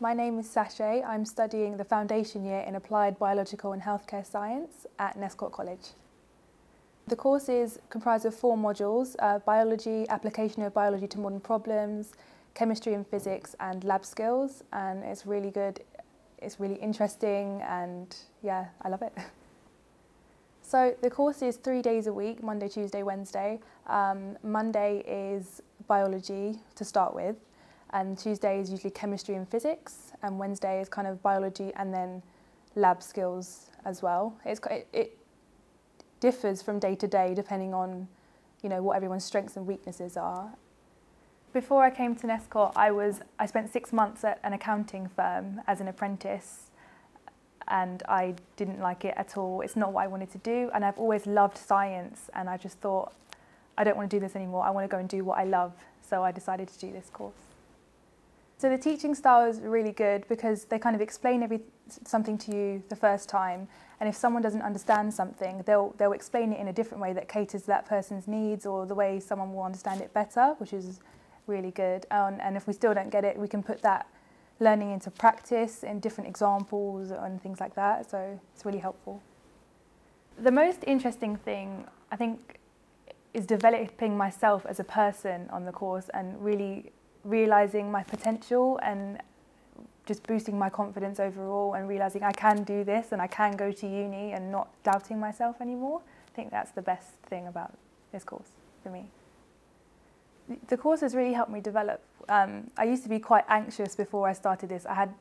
My name is Sashay. I'm studying the foundation year in Applied Biological and Healthcare Science at Nescot College. The course is comprised of four modules, uh, biology, application of biology to modern problems, chemistry and physics and lab skills and it's really good, it's really interesting and yeah, I love it. So the course is three days a week, Monday, Tuesday, Wednesday. Um, Monday is biology to start with and Tuesday is usually chemistry and physics, and Wednesday is kind of biology and then lab skills as well. It's, it, it differs from day to day depending on you know, what everyone's strengths and weaknesses are. Before I came to Nescot, I, was, I spent six months at an accounting firm as an apprentice and I didn't like it at all. It's not what I wanted to do and I've always loved science and I just thought, I don't want to do this anymore. I want to go and do what I love. So I decided to do this course. So the teaching style is really good because they kind of explain every, something to you the first time. And if someone doesn't understand something they'll, they'll explain it in a different way that caters to that person's needs or the way someone will understand it better which is really good. Um, and if we still don't get it we can put that learning into practice in different examples and things like that. So it's really helpful. The most interesting thing I think is developing myself as a person on the course and really realizing my potential and just boosting my confidence overall and realizing I can do this and I can go to uni and not doubting myself anymore. I think that's the best thing about this course for me. The course has really helped me develop. Um, I used to be quite anxious before I started this. I had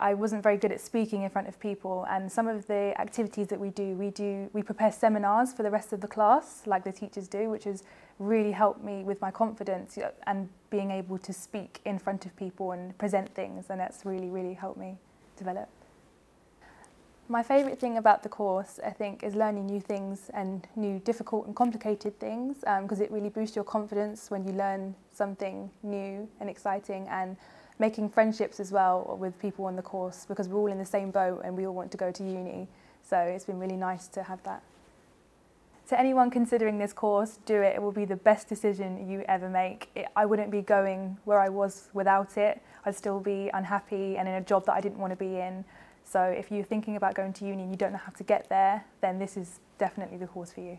I wasn't very good at speaking in front of people and some of the activities that we do, we do, we prepare seminars for the rest of the class like the teachers do, which has really helped me with my confidence and being able to speak in front of people and present things and that's really, really helped me develop. My favourite thing about the course, I think, is learning new things and new difficult and complicated things because um, it really boosts your confidence when you learn something new and exciting and making friendships as well with people on the course because we're all in the same boat and we all want to go to uni. So it's been really nice to have that. To anyone considering this course, do it. It will be the best decision you ever make. It, I wouldn't be going where I was without it. I'd still be unhappy and in a job that I didn't want to be in. So if you're thinking about going to uni and you don't know how to get there, then this is definitely the course for you.